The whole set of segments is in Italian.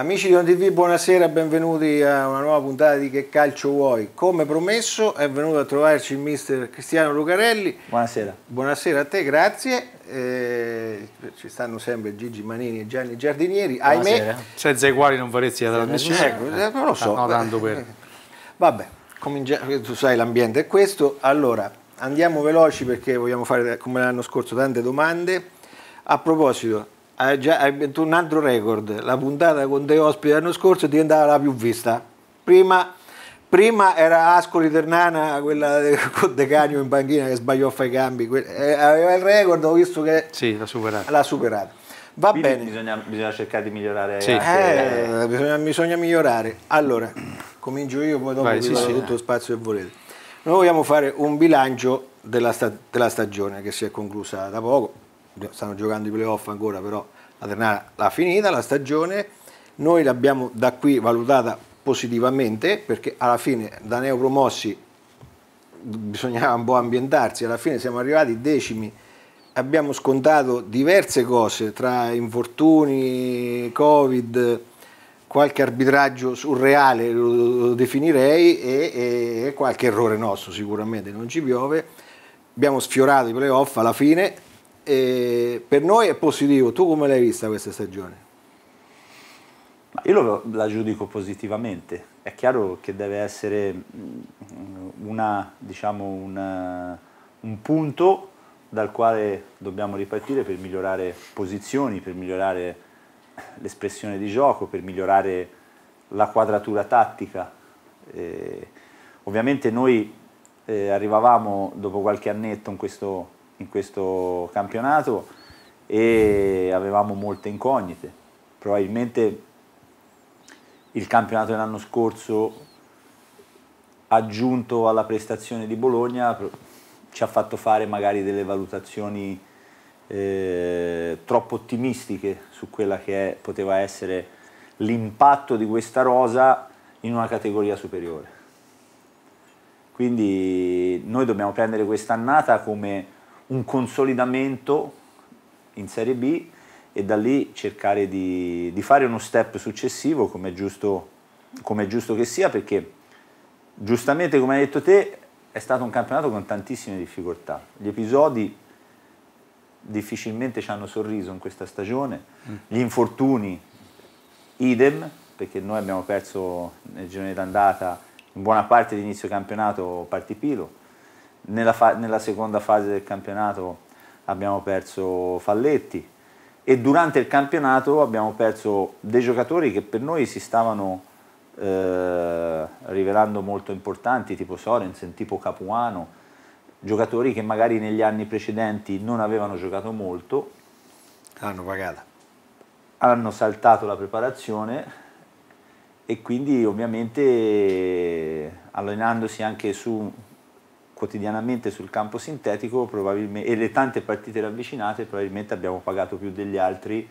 Amici di OnTV, buonasera, benvenuti a una nuova puntata di Che Calcio Vuoi. Come promesso è venuto a trovarci il mister Cristiano Lucarelli. Buonasera. Buonasera a te, grazie. Eh, ci stanno sempre Gigi Manini e Gianni Giardinieri. Ahimè, Senza i quali non faresti la trasmissione. ecco, eh, non lo so. No, tanto per... Vabbè, comincia- tu sai l'ambiente è questo. Allora, andiamo veloci perché vogliamo fare come l'anno scorso tante domande. A proposito, hai già hai battuto un altro record. La puntata con te ospiti l'anno scorso è diventata la più vista. Prima, prima era Ascoli Ternana, quella con De Canio in panchina che sbagliò a fare i cambi. Eh, aveva il record, ho visto che Sì, l'ha superato. l'ha superato. Va Quindi bene. Bisogna, bisogna cercare di migliorare Sì. anche- Eh, bisogna, bisogna migliorare. Allora, comincio io, poi dopo Vai, vi sì, do sì. tutto lo spazio che volete. Noi vogliamo fare un bilancio della, sta- della stagione che si è conclusa da poco. Stanno giocando i playoff ancora, però la Ternana l'ha finita la stagione. Noi l'abbiamo da qui valutata positivamente perché alla fine da neopromossi bisognava un po' ambientarsi, alla fine siamo arrivati decimi, abbiamo scontato diverse cose tra infortuni, covid, qualche arbitraggio surreale lo, definirei e- e qualche errore nostro sicuramente, non ci piove, abbiamo sfiorato i playoff alla fine e per noi è positivo, tu come l'hai vista questa stagione? Io la giudico positivamente. È chiaro che deve essere mm, una, diciamo, un, un punto dal quale dobbiamo ripartire per migliorare posizioni, per migliorare l'espressione di gioco, per migliorare la quadratura tattica. Eh, ovviamente noi eh, arrivavamo dopo qualche annetto in questo, in questo campionato e avevamo molte incognite. Probabilmente il campionato dell'anno scorso aggiunto alla prestazione di Bologna ci ha fatto fare magari delle valutazioni eh, troppo ottimistiche su quella che è- poteva essere l'impatto di questa rosa in una categoria superiore. Quindi noi dobbiamo prendere quest'annata come un consolidamento in Serie B e da lì cercare di, di fare uno step successivo come è giusto, come è giusto che sia perché giustamente come hai detto te è stato un campionato con tantissime difficoltà. Gli episodi difficilmente ci hanno sorriso in questa stagione, gli infortuni idem, perché noi abbiamo perso nel girone d'andata in buona parte di inizio campionato Partipilo, nella, fa- nella seconda fase del campionato abbiamo perso Falletti e durante il campionato abbiamo perso dei giocatori che per noi si stavano eh, rivelando molto importanti, tipo Sorensen, tipo Capuano, giocatori che magari negli anni precedenti non avevano giocato molto, L'hanno pagata. hanno saltato la preparazione e quindi ovviamente allenandosi anche su, quotidianamente sul campo sintetico e le tante partite ravvicinate probabilmente abbiamo pagato più degli altri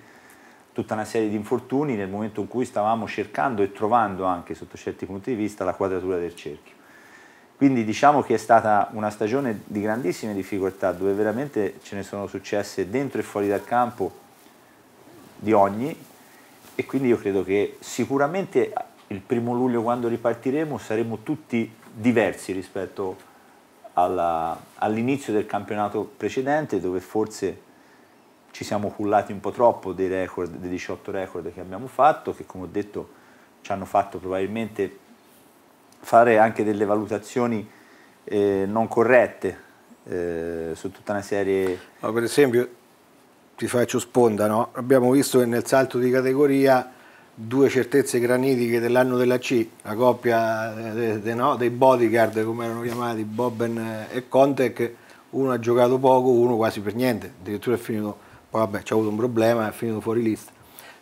tutta una serie di infortuni nel momento in cui stavamo cercando e trovando anche sotto certi punti di vista la quadratura del cerchio. Quindi diciamo che è stata una stagione di grandissime difficoltà dove veramente ce ne sono successe dentro e fuori dal campo di ogni e quindi io credo che sicuramente il primo luglio quando ripartiremo saremo tutti diversi rispetto alla- all'inizio del campionato precedente dove forse ci siamo cullati un po' troppo dei record, dei 18 record che abbiamo fatto, che come ho detto ci hanno fatto probabilmente fare anche delle valutazioni eh, non corrette eh, su tutta una serie Ma per esempio, ti faccio sponda, no? abbiamo visto che nel salto di categoria due certezze granitiche dell'anno della C, la coppia de- de- no? dei bodyguard, come erano chiamati, Bobben e Contek, uno ha giocato poco, uno quasi per niente, addirittura è finito, poi vabbè, c'ha avuto un problema, è finito fuori lista.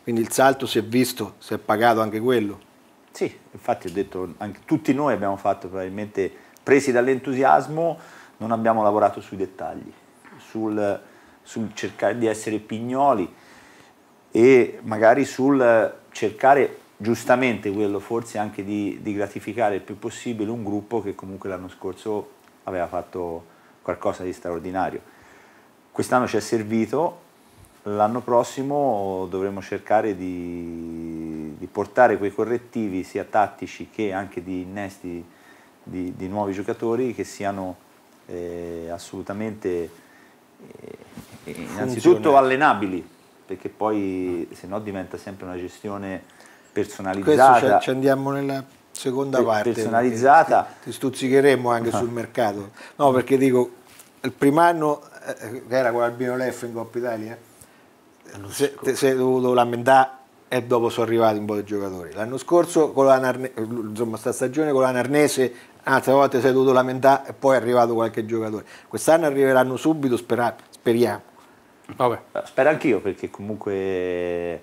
Quindi il salto si è visto, si è pagato anche quello. Sì, infatti ho detto, anche tutti noi abbiamo fatto probabilmente, presi dall'entusiasmo, non abbiamo lavorato sui dettagli, sul, sul cercare di essere pignoli e magari sul cercare giustamente quello forse anche di, di gratificare il più possibile un gruppo che comunque l'anno scorso aveva fatto qualcosa di straordinario. Quest'anno ci è servito, l'anno prossimo dovremo cercare di, di portare quei correttivi sia tattici che anche di innesti di, di nuovi giocatori che siano eh, assolutamente eh, innanzitutto allenabili perché poi se no diventa sempre una gestione personalizzata. Questo ci andiamo nella seconda parte. Personalizzata. Ti, stuzzicheremo anche sul mercato. No, perché dico, il primo anno, eh, che era con Albino Leff in Coppa Italia, se, ti sei dovuto lamentare e dopo sono arrivati un po' di giocatori. L'anno scorso, con insomma, sta stagione con la Narnese, altre volte sei dovuto lamentare e poi è arrivato qualche giocatore. Quest'anno arriveranno subito, speriamo. Vabbè. Spero anch'io perché comunque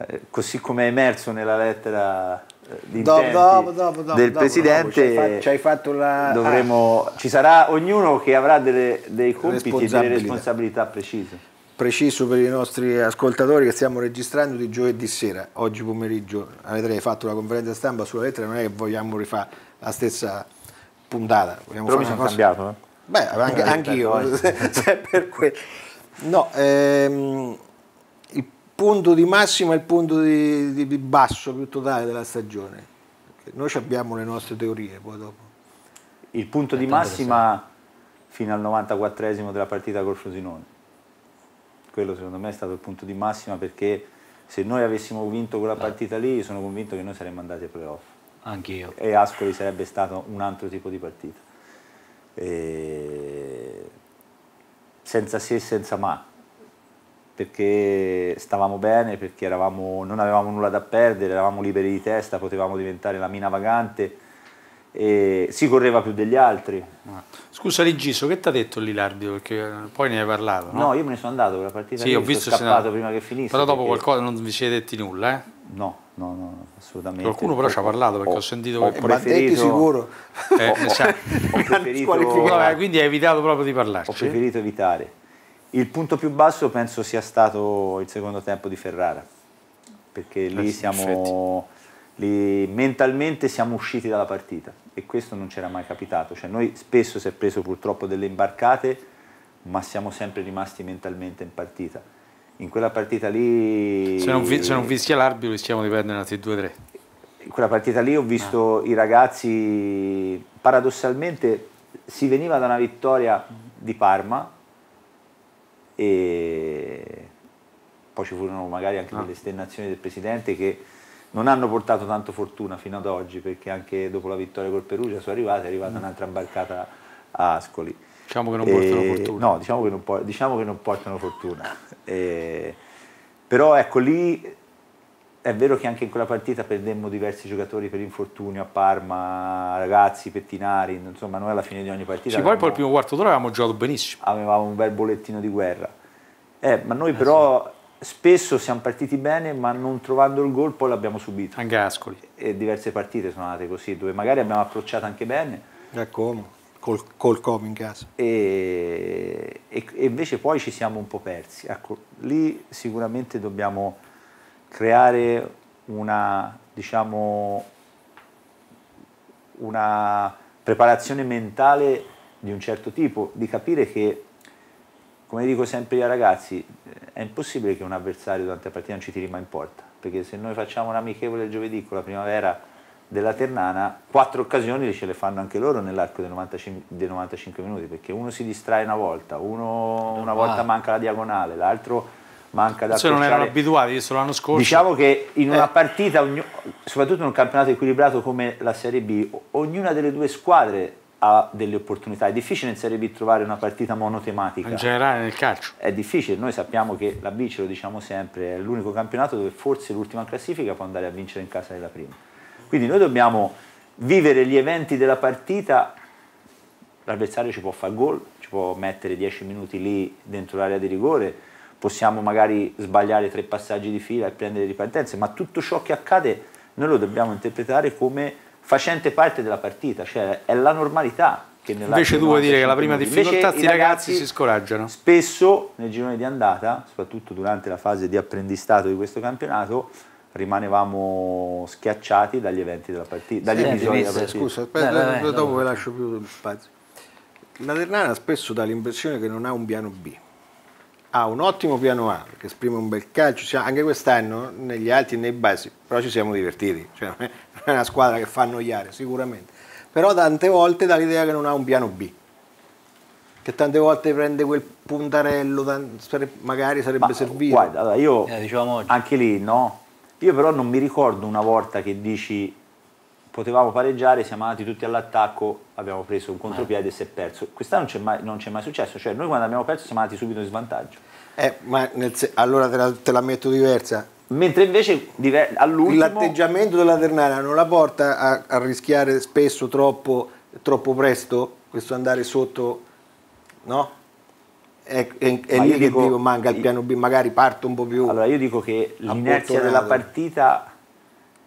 eh, così come è emerso nella lettera eh, di dopo, dopo, dopo, del Presidente ci hai fatto la... dovremo, ah. ci sarà ognuno che avrà delle, dei compiti e delle responsabilità precise. Preciso per i nostri ascoltatori che stiamo registrando di giovedì sera, oggi pomeriggio alle 3 hai fatto una conferenza stampa sulla lettera, non è che vogliamo rifare la stessa puntata. Vogliamo Però mi sono cosa... cambiato. Eh? Beh, anche, anche io, se, se per quello. No, ehm, il punto di massimo e il punto di, di, di, basso più totale della stagione. Noi abbiamo le nostre teorie poi dopo. Il punto di massima fino al 94esimo della partita col Frosinone. Quello secondo me è stato il punto di massima perché se noi avessimo vinto quella partita lì sono convinto che noi saremmo andati ai playoff. Anch'io. E Ascoli sarebbe stato un altro tipo di partita. E senza se e senza ma, perché stavamo bene, perché eravamo, non avevamo nulla da perdere, eravamo liberi di testa, potevamo diventare la mina vagante e si correva più degli altri. Scusa Rigiso, che ti ha detto lì l'arbitro? Perché poi ne hai parlato, no? No, io me ne sono andato quella partita sì, ho visto scappato prima che finisse. Però dopo perché... qualcosa non vi siete detti nulla, eh? No, no, no, assolutamente. Qualcuno però ci ha parlato perché ho, ho sentito ho che... Preferito, sicuro. Eh, ho, ho preferito... Quindi hai evitato proprio di parlarci. Ho preferito evitare. Il punto più basso penso sia stato il secondo tempo di Ferrara, perché lì, eh siamo, lì mentalmente siamo usciti dalla partita e questo non c'era mai capitato. Cioè noi spesso si è preso purtroppo delle imbarcate, ma siamo sempre rimasti mentalmente in partita. In quella partita lì... Se non, se non fischia l'arbitro rischiamo di perdere altri 2-3. In quella partita lì ho visto ah. i ragazzi, paradossalmente si veniva da una vittoria di Parma, e poi ci furono magari anche ah. delle esternazioni del presidente che non hanno portato tanto fortuna fino ad oggi perché anche dopo la vittoria col Perugia sono arrivate, è arrivata mm. un'altra imbarcata a Ascoli. Diciamo che non portano e, fortuna. No, diciamo che non, diciamo che non portano fortuna. E, però ecco lì è vero che anche in quella partita perdemmo diversi giocatori per infortunio a Parma, ragazzi, pettinari, insomma noi alla fine di ogni partita... Sì, poi poi il primo quarto d'ora avevamo giocato benissimo. Avevamo un bel bollettino di guerra. Eh, ma noi eh, però sì. spesso siamo partiti bene, ma non trovando il gol poi l'abbiamo subito. Anche Ascoli. E diverse partite sono andate così, dove magari abbiamo approcciato anche bene. E come? Col, col casa. E, e, e invece poi ci siamo un po' persi. Ecco, lì sicuramente dobbiamo creare una, diciamo, una preparazione mentale di un certo tipo, di capire che, come dico sempre ai ragazzi, è impossibile che un avversario durante la partita non ci tiri mai in porta, perché se noi facciamo un amichevole il giovedì con la primavera della Ternana, quattro occasioni ce le fanno anche loro nell'arco dei 95, dei 95 minuti, perché uno si distrae una volta, uno una volta manca la diagonale, l'altro manca da Se non erano abituati, visto l'anno scorso. Diciamo che in una eh. partita, soprattutto in un campionato equilibrato come la Serie B, ognuna delle due squadre ha delle opportunità. È difficile in Serie B trovare una partita monotematica. In generale nel calcio. È difficile, noi sappiamo che la B, ce lo diciamo sempre, è l'unico campionato dove forse l'ultima classifica può andare a vincere in casa della prima. Quindi noi dobbiamo vivere gli eventi della partita, l'avversario ci può fare gol, ci può mettere 10 minuti lì dentro l'area di rigore, possiamo magari sbagliare tre passaggi di fila e prendere ripartenze, ma tutto ciò che accade noi lo dobbiamo interpretare come facente parte della partita, cioè è la normalità. Che Invece tu vuoi dire che la prima difficoltà questi ragazzi, ragazzi si scoraggiano? Spesso nel girone di andata, soprattutto durante la fase di apprendistato di questo campionato, rimanevamo schiacciati dagli eventi della partita, dagli sì, episodi della partita. Scusa, aspetta, beh, beh, dopo no, ve lascio più spazio. La Ternana spesso dà l'impressione che non ha un piano B. Ha un ottimo piano A, perché esprime un bel calcio, anche quest'anno negli alti e nei bassi, però ci siamo divertiti, cioè, non è una squadra che fa annoiare sicuramente, però tante volte dà l'idea che non ha un piano B, che tante volte prende quel puntarello, magari sarebbe Ma, servito. Guarda, allora io eh, anche lì no, io però non mi ricordo una volta che dici potevamo pareggiare, siamo andati tutti all'attacco, abbiamo preso un contropiede e si è perso. Quest'anno non c'è, mai, non c'è mai successo, cioè noi quando abbiamo perso siamo andati subito in svantaggio. Eh, ma se- allora te la, te la, metto diversa. Mentre invece diver- all'ultimo... L'atteggiamento della Ternana non la porta a, a rischiare spesso troppo, troppo presto questo andare sotto, no? È, è, è lì dico, che dico manca il piano B, magari parto un po' più. Allora io dico che l'inerzia della partita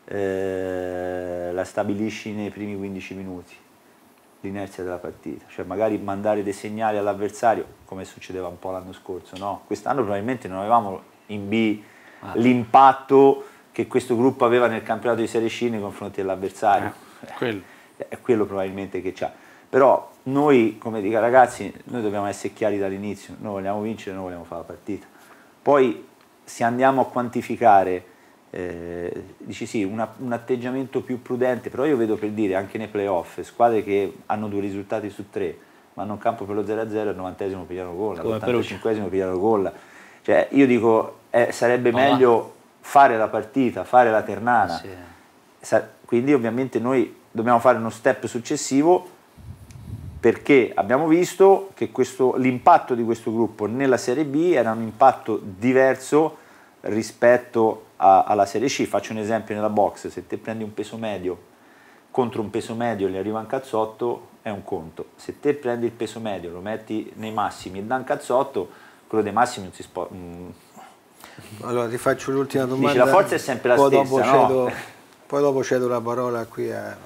eh, la stabilisci nei primi 15 minuti, l'inerzia della partita, cioè magari mandare dei segnali all'avversario, come succedeva un po' l'anno scorso, no? Quest'anno probabilmente non avevamo in B ah. l'impatto che questo gruppo aveva nel campionato di Serie C nei confronti dell'avversario. Eh, quello. È quello probabilmente che c'ha. Però noi, come dico ragazzi, noi dobbiamo essere chiari dall'inizio, noi vogliamo vincere, noi vogliamo fare la partita. Poi se andiamo a quantificare eh, dici sì, una, un atteggiamento più prudente, però io vedo per dire anche nei playoff, squadre che hanno due risultati su tre, ma hanno un campo per lo 0-0 al 90 pigliano gol, all'85 pigliano gol. Cioè, io dico, eh, sarebbe no, meglio ma... fare la partita, fare la ternana. Sì. Quindi ovviamente noi dobbiamo fare uno step successivo perché abbiamo visto che questo, l'impatto di questo gruppo nella Serie B era un impatto diverso rispetto a, alla Serie C. Faccio un esempio nella box, se te prendi un peso medio contro un peso medio e gli arriva un cazzotto è un conto. Se te prendi il peso medio, lo metti nei massimi e dà un cazzotto, quello dei massimi non si sposta. Mm. Allora ti faccio l'ultima domanda. Dici, la forza è sempre la poi stessa. Dopo no? cedo, poi dopo cedo la parola qui a,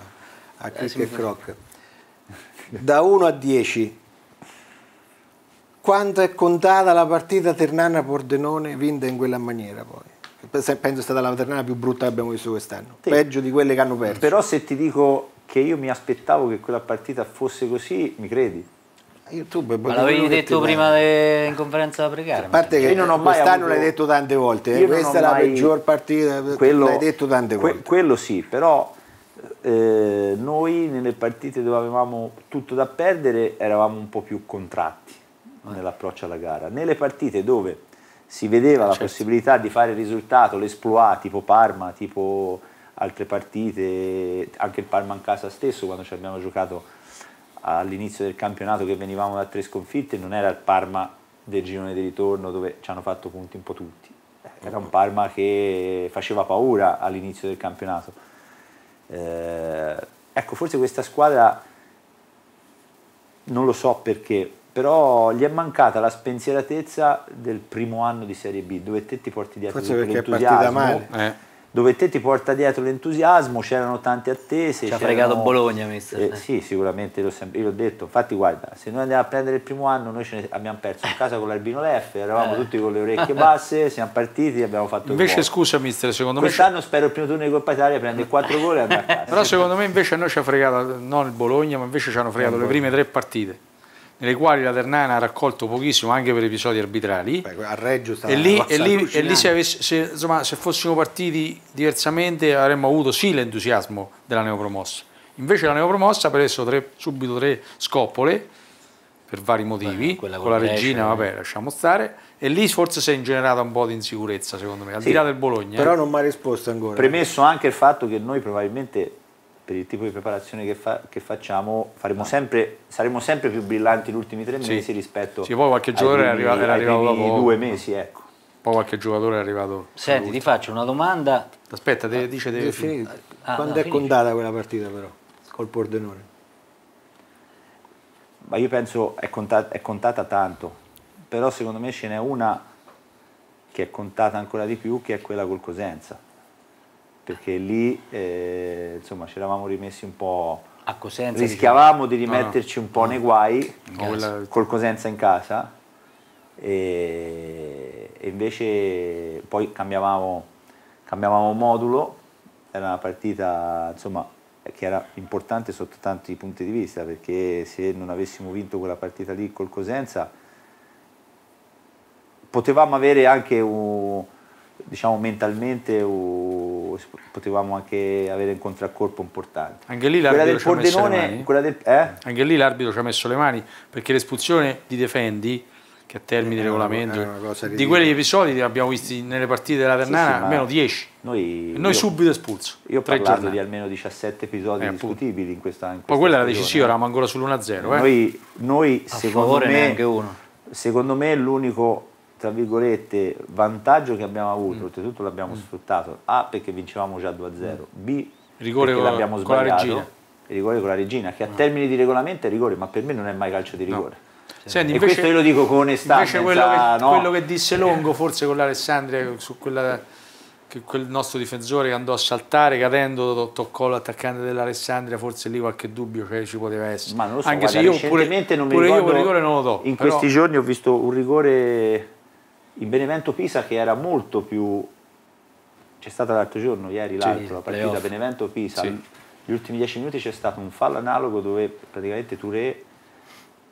a eh, e Croc. Da 1 a 10, quanto è contata la partita Ternana-Pordenone vinta in quella maniera poi? penso sia stata la maternana più brutta che abbiamo visto quest'anno, sì. peggio di quelle che hanno perso. Però se ti dico che io mi aspettavo che quella partita fosse così, mi credi? YouTube, Ma l'avevi detto prima de... in conferenza precaria. A parte che non ho mai quest'anno avuto... l'hai detto tante volte, eh? questa è la mai... peggior partita, quello, l'hai detto tante volte. Que- quello sì, però eh, noi nelle partite dove avevamo tutto da perdere eravamo un po' più contratti nell'approccio alla gara. Nelle partite dove si vedeva eh, la certo. possibilità di fare il risultato, l'esploit tipo Parma, tipo altre partite, anche il Parma in casa stesso quando ci abbiamo giocato all'inizio del campionato che venivamo da tre sconfitte, non era il Parma del girone di ritorno dove ci hanno fatto punti un po' tutti, era un Parma che faceva paura all'inizio del campionato. Eh, ecco, forse questa squadra non lo so perché, però gli è mancata la spensieratezza del primo anno di Serie B, dove te ti porti dietro Forse perché è partita male. Eh. Dove te ti porta dietro l'entusiasmo, c'erano tante attese. Ci ha fregato Bologna, mister. Eh, sì, sicuramente, l'ho sempre, io l'ho detto. Infatti, guarda, se noi andiamo a prendere il primo anno, noi ce ne abbiamo perso in casa con l'Albino Leffe, eravamo eh. tutti con le orecchie basse, siamo partiti, abbiamo fatto Invece, scusa, mister, secondo me. Quest'anno spero il primo turno di Coppa Italia prende 4 gol e andare a casa. Però, secondo me, invece, a noi ci ha fregato non il Bologna, ma invece ci hanno fregato le prime tre partite nelle quali la Ternana ha raccolto pochissimo anche per episodi arbitrali. Beh, a Reggio e lì, e lì, e lì se, avessi, se, insomma, se, fossimo partiti diversamente avremmo avuto sì l'entusiasmo della neopromossa. Invece la neopromossa ha preso tre, subito tre scoppole per vari motivi, Beh, con la regina, vabbè, lasciamo stare, e lì forse si è ingenerata un po' di insicurezza secondo me, al sì, di là del Bologna. Però eh. non mi ha risposto ancora. Premesso anche il fatto che noi probabilmente per il tipo di preparazione che, fa, che facciamo sempre, saremo sempre più brillanti gli ultimi tre mesi sì. rispetto sì, poi qualche giocatore primi, è arrivato, era arrivato dopo. due mesi ecco. poi qualche giocatore è arrivato senti ti faccio una domanda. Aspetta te, dice deve finire ah, quando no, è finisci. contata quella partita però col Pordenone? Ma io penso è contata, è contata tanto però secondo me ce n'è una che è contata ancora di più che è quella col Cosenza perché lì eh, insomma ci eravamo rimessi un po'... A Cosenza? Rischiavamo di rimetterci un po' no. nei guai no, col Cosenza in casa e, e invece poi cambiavamo, cambiavamo modulo, era una partita insomma che era importante sotto tanti punti di vista perché se non avessimo vinto quella partita lì col Cosenza potevamo avere anche un, diciamo mentalmente un, potevamo anche avere un contraccolpo importante. Anche lì l'arbitro ci ha messo le mani. Del, eh? Anche lì l'arbitro ci ha messo le mani perché l'espulsione di Defendi che a termine di regolamento di quegli episodi che abbiamo visti nelle partite della Ternana sì, sì, almeno 10 noi, noi io, subito espulso io ho parlato giornate. di almeno 17 episodi eh, discutibili in questa, in questa poi quella era decisiva eravamo ancora sull'1-0 eh. noi, noi secondo me secondo me l'unico tra virgolette vantaggio che abbiamo avuto mm. oltretutto l'abbiamo mm. sfruttato A perché vincevamo già 2-0 B rigore perché con, l'abbiamo sbagliato il rigore con la regina che a mm. termini di regolamento è rigore ma per me non è mai calcio di rigore no. Senti, invece, questo io lo dico con onestà. Invece quello, che, no? quello che disse Longo, forse con l'Alessandria, su quella, che quel nostro difensore che andò a saltare cadendo toccò l'attaccante dell'Alessandria, forse lì qualche dubbio cioè, ci poteva essere. Ma non lo so, Anche guarda, se io pure, non mi pure io quel rigore non lo do. In però... questi giorni ho visto un rigore in Benevento Pisa che era molto più... C'è stata l'altro giorno, ieri l'altro, sì, la partita Benevento Pisa. Sì. Gli ultimi dieci minuti c'è stato un fallo analogo dove praticamente Touré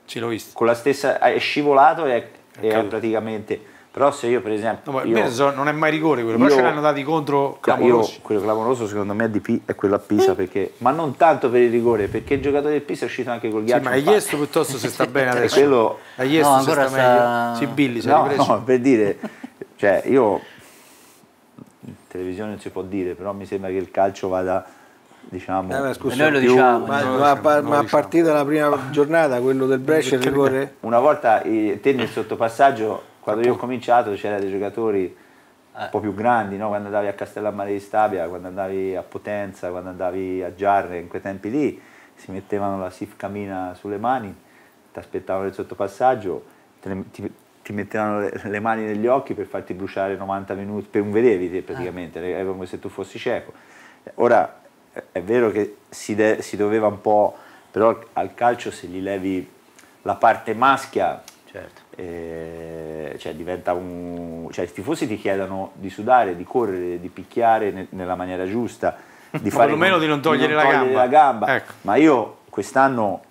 sì, l'ho visto. Con la stessa, è scivolato e è, è praticamente... Però se io per esempio... No, io, so, non è mai rigore quello, io, però ce l'hanno dati contro clamoroso. quello clamoroso secondo me è, di P, è quello a Pisa, mm. perché, ma non tanto per il rigore, perché il giocatore del Pisa è uscito anche col ghiaccio. Sì, ma hai chiesto piuttosto se sta bene adesso. quello... Hai chiesto no, se sta, sta meglio. Sì, Billy, no, no, per dire, cioè io... In televisione non si può dire, però mi sembra che il calcio vada diciamo eh, scusa, noi lo diciamo ma, ma, ma, ma diciamo. a partire dalla prima giornata quello del Brescia il rigore una volta te nel sottopassaggio quando io ho cominciato c'erano dei giocatori un po' più grandi no? quando andavi a Castellammare di Stabia quando andavi a Potenza quando andavi a Giarre in quei tempi lì si mettevano la sif camina sulle mani ti aspettavano il sottopassaggio te ti, ti mettevano le, le, mani negli occhi per farti bruciare 90 minuti per un vedevi te praticamente ah. è come se tu fossi cieco ora è vero che si, de, si, doveva un po', però al calcio se gli levi la parte maschia, certo. Eh, cioè diventa un... cioè i tifosi ti chiedono di sudare, di correre, di picchiare ne, nella maniera giusta, di fare... Perlomeno di non togliere, di non la, togliere gamba. la gamba. Ecco. Ma io quest'anno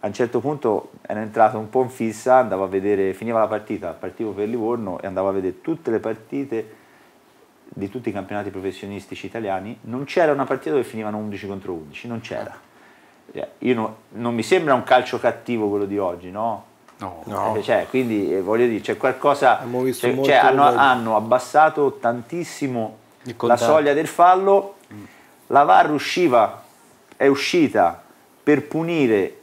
a un certo punto ero entrato un po' in fissa, andavo a vedere, finiva la partita, partivo per Livorno e andavo a vedere tutte le partite di tutti i campionati professionistici italiani, non c'era una partita dove finivano 11 contro 11, non c'era. Cioè, io no, non mi sembra un calcio cattivo quello di oggi, no? No. no. Cioè, quindi eh, voglio dire, c'è qualcosa. Cioè, cioè, hanno, hanno, abbassato tantissimo la soglia del fallo. Mm. La VAR usciva, è uscita per punire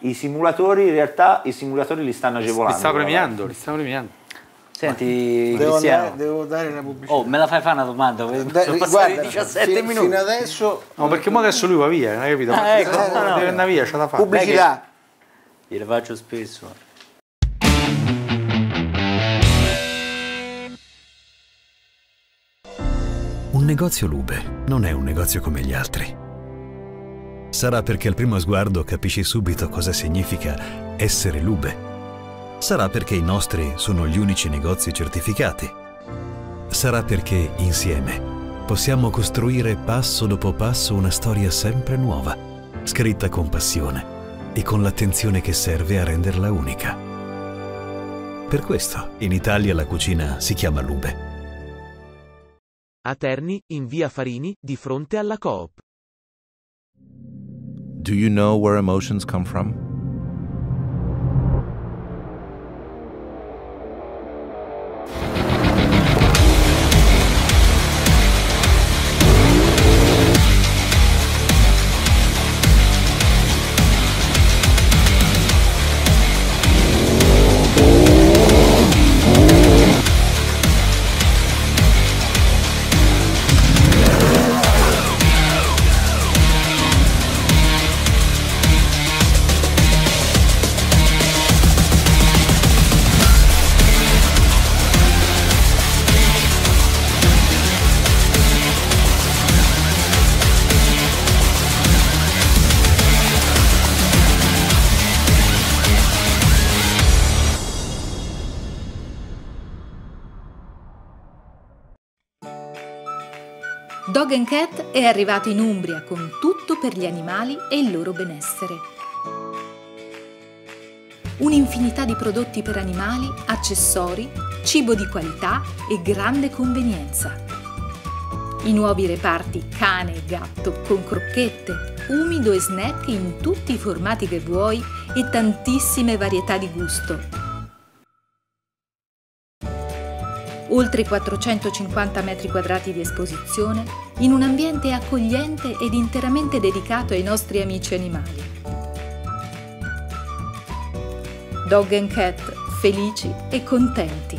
i simulatori, in realtà i simulatori li stanno agevolando. Li sta premiando, li sta premiando. Senti, devo, andare, devo, dare una pubblicità. Oh, me la fai fare una domanda? Sono passati 17 fi, minuti. Fino adesso. No, perché mo adesso lui va via, hai capito? Ah, ecco, no, no, deve andare via, c'è da fare. Pubblicità. Gliele faccio spesso. Un negozio Lube non è un negozio come gli altri. Sarà perché al primo sguardo capisci subito cosa significa essere Lube Sarà perché i nostri sono gli unici negozi certificati. Sarà perché insieme possiamo costruire passo dopo passo una storia sempre nuova, scritta con passione e con l'attenzione che serve a renderla unica. Per questo in Italia la cucina si chiama Lube. A Terni, in via Farini, di fronte alla Coop. Do you know where emotions come from? Dog Cat è arrivato in Umbria con tutto per gli animali e il loro benessere. un'infinità di prodotti per animali, accessori, cibo di qualità e grande convenienza. I nuovi reparti cane e gatto con crocchette, umido e snack in tutti i formati che vuoi e tantissime varietà di gusto. Oltre 450 metri quadrati di esposizione in un ambiente accogliente ed interamente dedicato ai nostri amici animali. Dog and Cat felici e contenti.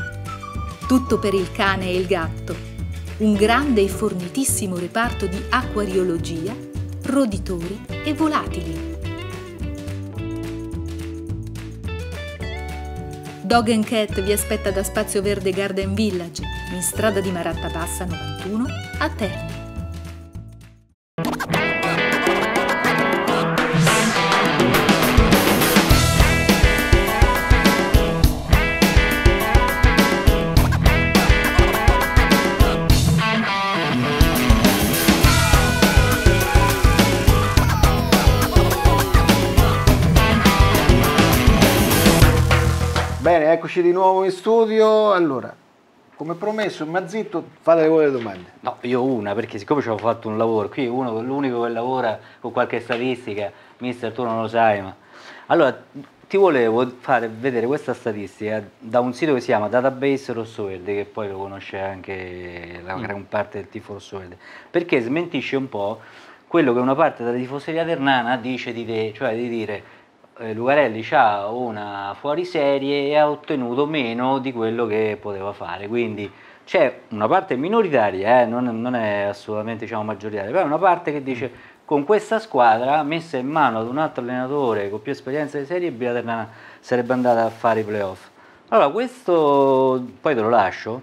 Tutto per il cane e il gatto. Un grande e fornitissimo reparto di acquariologia, roditori e volatili. Dog and Cat vi aspetta da Spazio Verde Garden Village, in strada di Maratta Bassa 91, a Terni. Eccoci di nuovo in studio. Allora, come promesso, ma zitto, fate voi le domande. No, io una, perché siccome ci ho fatto un lavoro, qui uno, l'unico che lavora con qualche statistica, mister tu non lo sai, ma... Allora, ti volevo fare vedere questa statistica da un sito che si chiama Database Rossoverde, che poi lo conosce anche la gran parte del tifo rossoverde, perché smentisce un po' quello che una parte della tifoseria ternana dice di te, cioè di dire eh, Lucarelli ha una fuoriserie e ha ottenuto meno di quello che poteva fare, quindi c'è una parte minoritaria, eh, non, non, è assolutamente diciamo, maggioritaria, però è una parte che dice con questa squadra messa in mano ad un altro allenatore con più esperienza di Serie B sarebbe andata a fare i playoff. Allora questo, poi te lo lascio,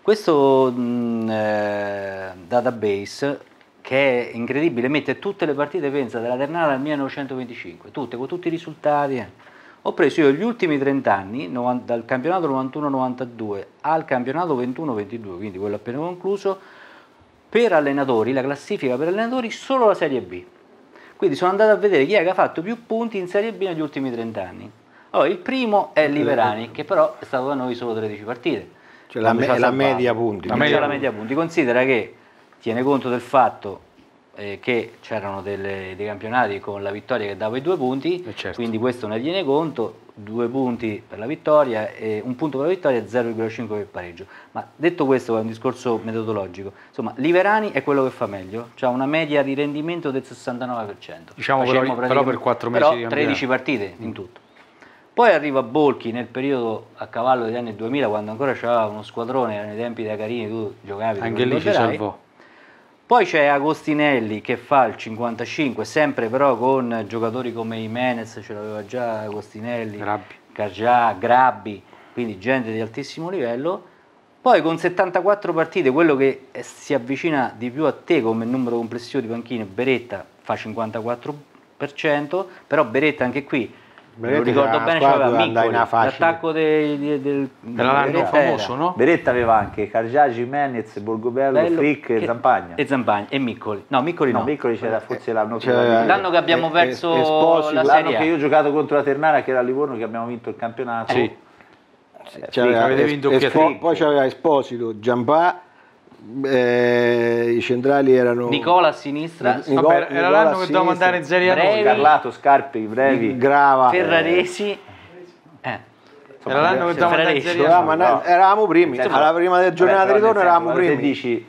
questo mh, eh, database che è incredibile, mette tutte le partite, pensa, della Ternana dal 1925, tutte, con tutti i risultati. Eh. Ho preso io gli ultimi 30 anni, dal campionato 91-92 al campionato 21-22, quindi quello appena concluso, per allenatori, la classifica per allenatori, solo la Serie B. Quindi sono andato a vedere chi è che ha fatto più punti in Serie B negli ultimi 30 anni. Allora, il primo è Liverani, che però è stato da noi solo 13 partite. Cioè la, me- la media punti. La media, la media punti. Considera che tiene conto del fatto eh, che c'erano dei campionati con la vittoria che dava i due punti, Eh, certo. quindi questo ne tiene conto, due punti per la vittoria, e un punto per la vittoria e 0,5 per il pareggio. Ma detto questo è un discorso metodologico, insomma Liverani è quello che fa meglio, ha una media di rendimento del 69%. Diciamo però- Facemmo però praticamente- per quattro mesi però di 13 partite in tutto. Poi arriva Bolchi nel periodo a cavallo degli anni 2000, quando ancora c'era uno squadrone, erano i tempi da Carini, tu giocavi. Anche lì ci salvò. Poi c'è Agostinelli che fa il 55, sempre però con giocatori come Jimenez, ce l'aveva già Agostinelli, Grabbi. Caggià, Grabbi, quindi gente di altissimo livello. Poi con 74 partite, quello che si avvicina di più a te come numero complessivo di panchine, Beretta fa 54%, però Beretta anche qui, me lo Beretta ricordo c'era bene, c'aveva Miccoli, l'attacco dei- di- del... Era l'anno Beretta famoso, era no? Beretta aveva anche Cargiagi, Menez, Borgobello, Bello, Frick e che- Zampagna. E Zampagna, e Miccoli. No, Miccoli no. No, Miccoli c'era forse l'anno C'era- prima. L'anno che abbiamo Eh, perso eh, Esposito, la L'anno che io ho giocato contro la Ternana, che era a Livorno, che abbiamo vinto il campionato. Sì. C'aveva avete Es- Espo- poi c'aveva Esposito, Giampà, eh, i centrali erano Nicola a sinistra, Nic- Nicola- Vabbè, era Nicola l'anno che dovevamo andare in Serie A. Brevi. Scarlato, Scarpi, Brevi. Grava. Ferraresi. Eh. Era l'anno che dovevamo andare in. Serie A andare- eravamo primi, Insomma, alla prima del giornata Vabbè, di ritorno eravamo primi. dici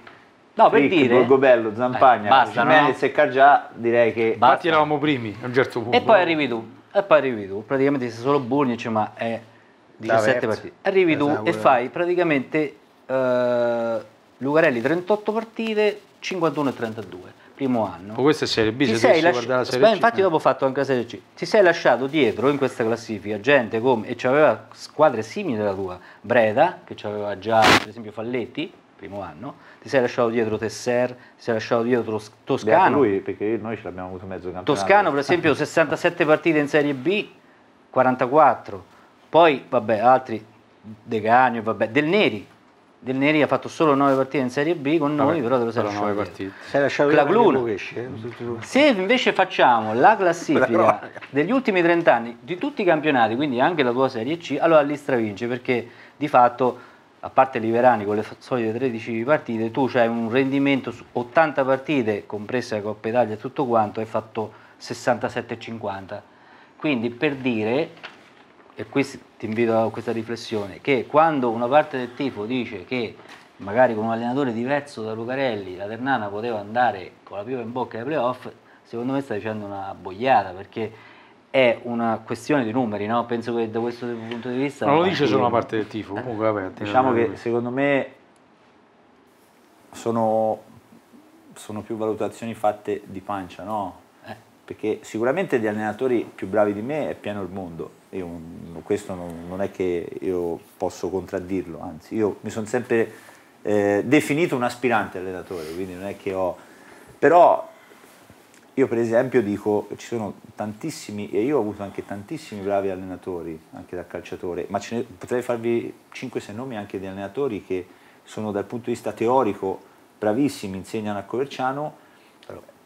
No, per Frick, dire. Borgobello, Zampagna, Eh, basta, no? Jimenez e Cargià, direi che Basta. Infatti eravamo primi a un certo punto. E poi arrivi tu. E poi arrivi tu. Praticamente sei solo Burnic, ma è 17 D'Aversa. partite. Arrivi tu Esatto, e quello. fai praticamente eh, Lucarelli 38 partite, 51 e 32. Primo anno. Ma questa è Serie B, Ti se sei dovessi lasci- guardare la Serie Beh, C. infatti dopo ho fatto anche la Serie C. Ti sei lasciato dietro in questa classifica gente come, e c'aveva squadre simili alla tua, Breda, che aveva già per esempio Falletti, primo anno, ti sei lasciato dietro Tesser, ti sei lasciato dietro Toscano, lui, perché noi ce l'abbiamo avuto mezzo campionato. Toscano per esempio 67 partite in Serie B, 44, poi vabbè altri, De Canio, vabbè, Del Neri, Del Neri ha fatto solo 9 partite in Serie B con noi, Vabbè, però te lo sei lasciato nove dire. partite. Sei lasciato La via Gluna. Pesci? Tutto- Se invece facciamo la classifica degli ultimi 30 anni di tutti i campionati, quindi anche la tua Serie C, allora lì stravince perché di fatto, a parte Liverani con le solite 13 partite, tu hai un rendimento su 80 partite, comprese la Coppa Italia e tutto quanto, hai fatto 67,50. Quindi per dire, e questo ti invito a questa riflessione, che quando una parte del tifo dice che magari con un allenatore diverso da Lucarelli la Ternana poteva andare con la pipa in bocca ai playoff, secondo me sta dicendo una boiata perché è una questione di numeri, no? Penso che da questo punto di vista... Non lo dice solo una parte del tifo, comunque vabbè, Diciamo che secondo me sono, sono più valutazioni fatte di pancia, no? Eh. Perché sicuramente di allenatori più bravi di me è pieno il mondo. Mm, questo non, non è che io posso contraddirlo, anzi, io mi sono sempre eh, definito un aspirante allenatore, quindi non è che ho. Però io per esempio dico, ci sono tantissimi, e io ho avuto anche tantissimi bravi allenatori, anche da calciatore, ma ne, potrei farvi 5-6 nomi anche di allenatori che sono dal punto di vista teorico bravissimi, insegnano a Coverciano,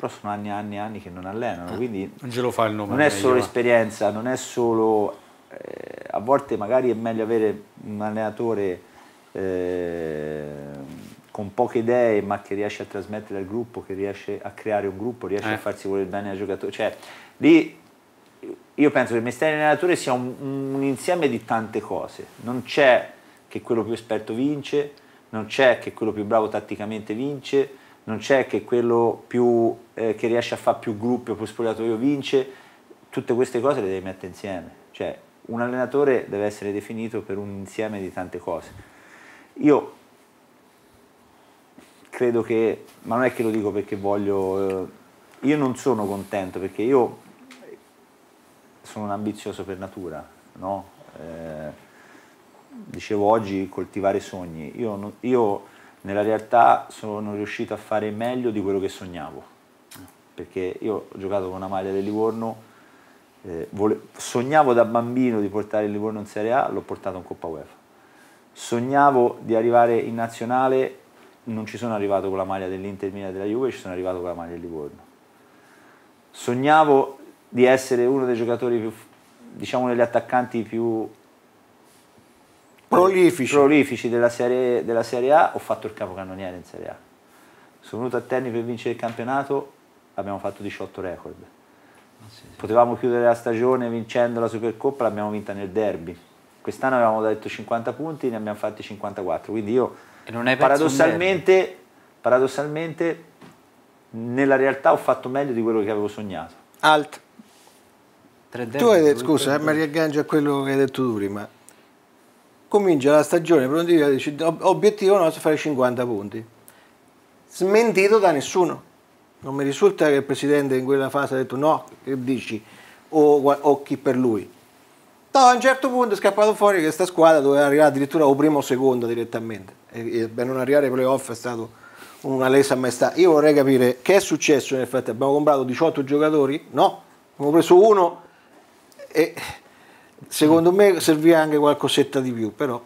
però, sono anni e anni e anni che non allenano, quindi Non ce lo fa il nome. non è meglio, solo esperienza, non è solo... eh, a volte magari è meglio avere un allenatore eh, con poche idee ma che riesce a trasmettere al gruppo, che riesce a creare un gruppo, riesce Eh. a farsi volere bene ai giocatori. Cioè, lì io penso che il mestiere di allenatore sia un, un insieme di tante cose. Non c'è che quello più esperto vince, non c'è che quello più bravo tatticamente vince, non c'è che quello più, eh, che riesce a fare più gruppi o più spogliatoio vince. Tutte queste cose le devi mettere insieme. Cioè, un allenatore deve essere definito per un insieme di tante cose. Io credo che, ma non è che lo dico perché voglio, eh, io non sono contento perché io sono un ambizioso per natura, no? Eh, dicevo oggi coltivare sogni, io, io nella realtà sono riuscito a fare meglio di quello che sognavo, perché io ho giocato con una maglia del Livorno, eh, vole- sognavo da bambino di portare il Livorno in Serie A, l'ho portato in Coppa UEFA, sognavo di arrivare in nazionale, non ci sono arrivato con la maglia dell'Inter Milan della Juve, ci sono arrivato con la maglia del Livorno. Sognavo di essere uno dei giocatori più, diciamo, degli attaccanti più Prolifici. prolifici della serie, della Serie A, ho fatto il capocannoniere in Serie A. Sono venuto a Terni per vincere il campionato, abbiamo fatto 18 record. Potevamo chiudere la stagione vincendo la Supercoppa, l'abbiamo vinta nel derby. Quest'anno avevamo detto 50 punti, ne abbiamo fatti 54. Quindi io E paradossalmente, paradossalmente nella realtà ho fatto meglio di quello che avevo sognato. Alt. Tu hai detto, scusa, eh, mi riaggancio a quello che hai detto tu prima. Comincia la stagione, pronti via, dici, "Ob- obiettivo nostro fare 50 punti. Smentito da nessuno. Non mi risulta che il presidente in quella fase ha detto no, che dici, o, o chi per lui. No, a un certo punto è scappato fuori che questa squadra doveva arrivare addirittura o primo o secondo direttamente. E, e per non arrivare ai playoff è stato una lesa maestà. Io vorrei capire che è successo nel frattempo. Abbiamo comprato 18 giocatori? No, abbiamo preso uno e secondo me serviva anche qualcosetta di più, però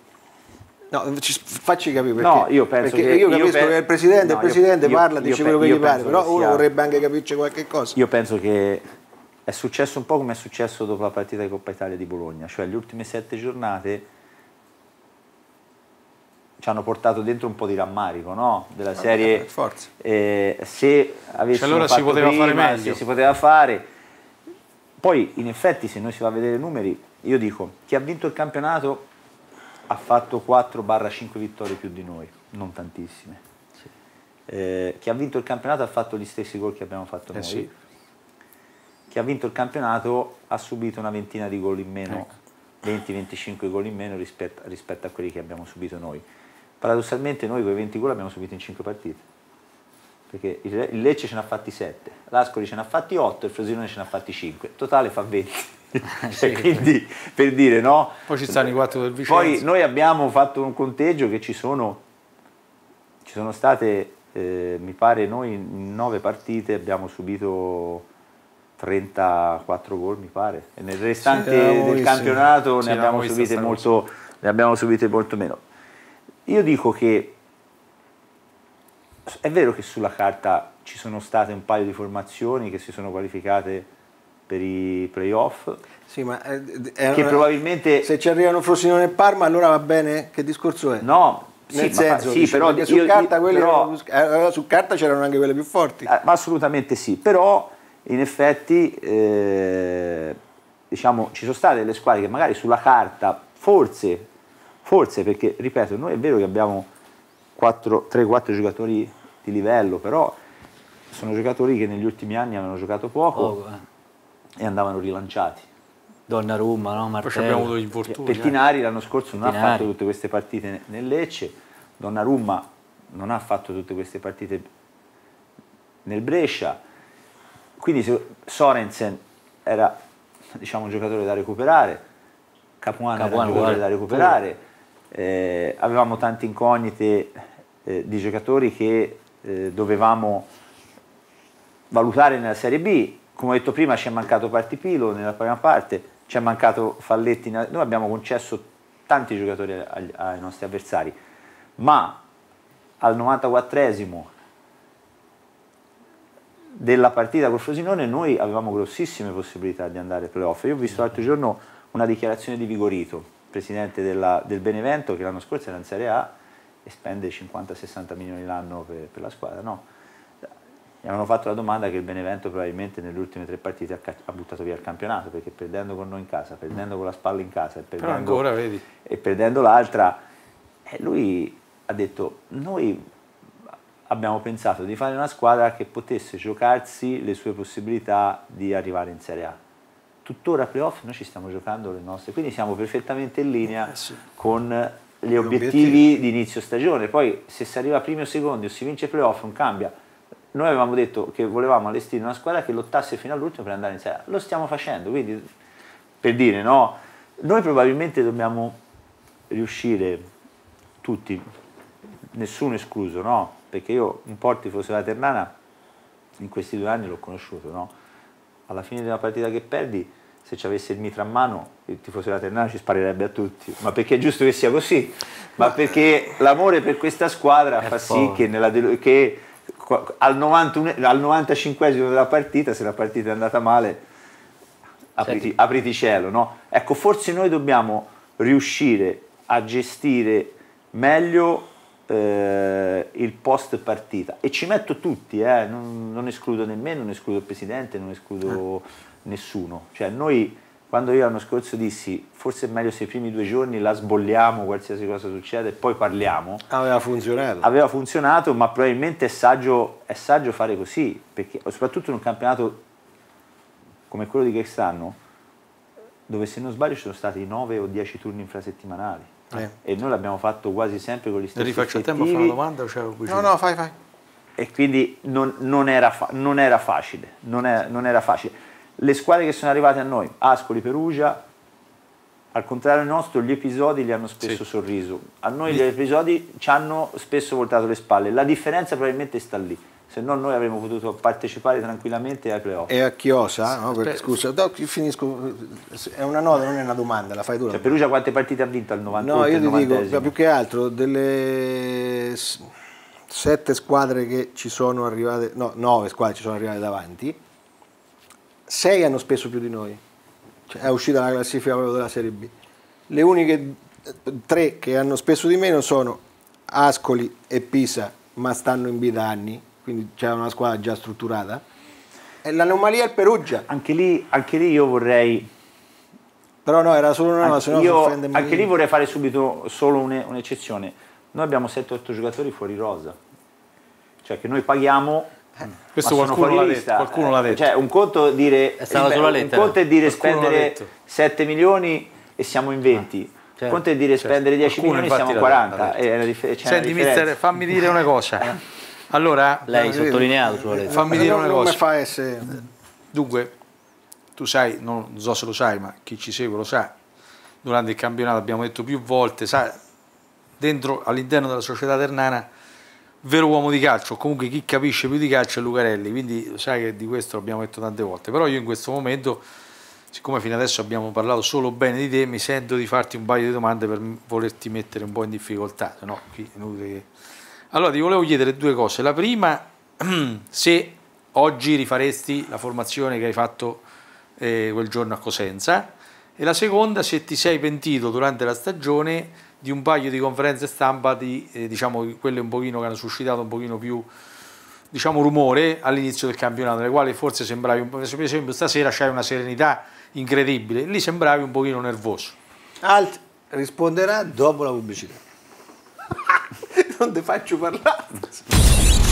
no, ci- facci capire perché. No, io penso perché che- io io capisco pe- che il presidente, no, il presidente io- io- parla, io dice quello che io gli pare, però uno sia- vorrebbe anche capirci qualche cosa. Io penso che è successo un po' come è successo dopo la partita di Coppa Italia di Bologna, cioè le ultime sette giornate ci hanno portato dentro un po' di rammarico, no? Della serie per forza. eh, se avessimo allora si fatto poteva fare prima, meglio. se si poteva fare. Poi in effetti se noi si va a vedere i numeri, io dico, chi ha vinto il campionato ha fatto 4-5 vittorie più di noi, non tantissime. Eh, chi ha vinto il campionato ha fatto gli stessi gol che abbiamo fatto Eh noi. sì. Chi ha vinto il campionato ha subito una ventina di gol in meno, Ecco. 20-25 gol in meno rispetto, rispetto a quelli che abbiamo subito noi. Paradossalmente noi quei 20 gol abbiamo subito in 5 partite. Perché il Lecce ce ne ha fatti 7, l'Ascoli ce ne ha fatti 8 e il Frosinone ce ne ha fatti 5. Totale fa 20. Cioè, quindi per dire no. Poi ci stanno i quattro del Vicenza. Poi noi abbiamo fatto un conteggio che ci sono, ci sono state, eh, mi pare, noi in 9 partite abbiamo subito 34 gol, mi pare, e nel restante eravamo del campionato Sì, ne, abbiamo subite molto, ne abbiamo subite molto meno. Io dico che è vero che sulla carta ci sono state un paio di formazioni che si sono qualificate per i playoff. Sì, ma eh, eh, che probabilmente se ci arrivano Frosinone e Parma allora va bene? Che discorso è? No, Nel sì, ma- senso, sì, dice, però, perché su io- carta, io- quelle però- erano- eh, su carta c'erano anche quelle più forti. Eh, ma assolutamente sì, però in effetti eh, diciamo, ci sono state delle squadre che magari sulla carta, forse, forse perché ripeto, noi è vero che abbiamo 3-4 giocatori di livello, però sono giocatori che negli ultimi anni avevano giocato poco Poco, eh. E andavano rilanciati. Donnarumma, no? Poi Martello. eh. Pettinari l'anno scorso non ha fatto tutte queste partite ne- nel Lecce, Donnarumma non ha fatto tutte queste partite nel Brescia, quindi se- Sorensen era diciamo, un giocatore da recuperare, Capuano, era Capuano un giocatore da recuperare, eh, avevamo tante incognite eh, di giocatori che eh, dovevamo valutare nella Serie B. Come ho detto prima, ci è mancato Partipilo nella prima parte, ci è mancato Falletti. Noi abbiamo concesso tanti giocatori agli- ai nostri avversari, ma al 94esimo della partita col Frosinone noi avevamo grossissime possibilità di andare ai playoff. Io ho visto l'altro giorno una dichiarazione di Vigorito, presidente della- del Benevento, che l'anno scorso era in Serie A e spende 50-60 milioni l'anno per, per la squadra. No, gli avevano fatto la domanda che il Benevento probabilmente nelle ultime tre partite ha, ha buttato via il campionato perché perdendo con noi in casa, perdendo con la spalla in casa e Però perdendo, ancora, vedi, e perdendo l'altra, eh, lui ha detto noi abbiamo pensato di fare una squadra che potesse giocarsi le sue possibilità di arrivare in Serie A. Tuttora playoff noi ci stiamo giocando le nostre, quindi siamo perfettamente in linea Eh sì. con gli obiettivi, obiettivi. di inizio stagione. Poi se si arriva primi o secondi o si vince playoff non cambia. Noi avevamo detto che volevamo allestire una squadra che lottasse fino all'ultimo per andare in Serie A. Lo stiamo facendo, quindi per dire no, noi probabilmente dobbiamo riuscire tutti, nessuno escluso, no? Perché io un po' il tifoso della Ternana in questi due anni l'ho conosciuto, no? Alla fine di una partita che perdi, se ci avesse il mitra a mano, il tifoso della Ternana ci sparerebbe a tutti. Ma perché è giusto che sia così? Ma perché l'amore per questa squadra fa sì che, nella che al, 91 al 95 della partita, se la partita è andata male, apriti, apriti cielo, no? Ecco, forse noi dobbiamo riuscire a gestire meglio eh, il post partita e ci metto tutti, eh, non, non escludo nemmeno, non escludo il presidente, non escludo nessuno. Cioè noi, quando io l'anno scorso dissi forse è meglio se i primi due giorni la sbolliamo, qualsiasi cosa succede, e poi parliamo, Aveva funzionato. aveva funzionato, ma probabilmente è saggio, è saggio fare così, perché soprattutto in un campionato come quello di quest'anno, dove se non sbaglio ci sono stati 9 o 10 turni infrasettimanali. Eh. E noi l'abbiamo fatto quasi sempre con gli ti stessi rifaccio a tempo a fare una domanda o c'è un No, no, fai, fai. e quindi non, non era, fa- non era facile, non, è- non era facile. Le squadre che sono arrivate a noi, Ascoli, Perugia, al contrario nostro, gli episodi li hanno spesso Sì. sorriso. A noi gli episodi ci hanno spesso voltato le spalle. La differenza probabilmente sta lì. Se no noi avremmo potuto partecipare tranquillamente ai playoff. E a Chiosa, no? Per- Aspetta. scusa, no, finisco. È una nota, non è una domanda, la fai tu. Cioè. Perugia quante partite ha vinto al 90 No, io ti dico, 90esimo? più che altro, delle sette squadre che ci sono arrivate, no, nove squadre ci sono arrivate davanti, sei hanno speso più di noi. Cioè, è uscita la classifica proprio della Serie B. Le uniche eh, tre che hanno speso di meno sono Ascoli e Pisa, ma stanno in B da anni, quindi c'è una squadra già strutturata. E l'anomalia è il Perugia, Anche lì, anche lì io vorrei però no, era solo una se no si offende anche Marini. lì vorrei fare subito solo une- un'eccezione. Noi abbiamo 7-8 giocatori fuori rosa, cioè che noi paghiamo. Questo ma sono qualcuno l'ha detto, qualcuno l'ha detto. Cioè, un conto dire, un conto è dire spendere detto. 7 milioni e siamo in 20. Un certo, conto è dire spendere 10 Qualcuno milioni e siamo l'ha 40. detto. E la dif- Senti, mister, fammi dire una cosa. Allora, Lei sottolineato lettera. fammi dire una cosa. fa essere... Dunque, tu sai, non so se lo sai, ma chi ci segue lo sa, durante il campionato abbiamo detto più volte, sai, dentro, all'interno della società ternana, vero uomo di calcio, comunque chi capisce più di calcio è Lucarelli, quindi sai che di questo l'abbiamo detto tante volte, però io in questo momento siccome fino adesso abbiamo parlato solo bene di te, mi sento di farti un paio di domande per volerti mettere un po' in difficoltà, no. Allora ti volevo chiedere due cose. La prima, se oggi rifaresti la formazione che hai fatto eh, quel giorno a Cosenza e la seconda, se ti sei pentito durante la stagione di un paio di conferenze stampa di, eh, diciamo, quelle un pochino che hanno suscitato un pochino più diciamo, rumore all'inizio del campionato, nelle quali forse sembravi un po', per esempio stasera c'hai una serenità incredibile, lì sembravi un pochino nervoso. Alt risponderà dopo la pubblicità. non ti faccio parlare.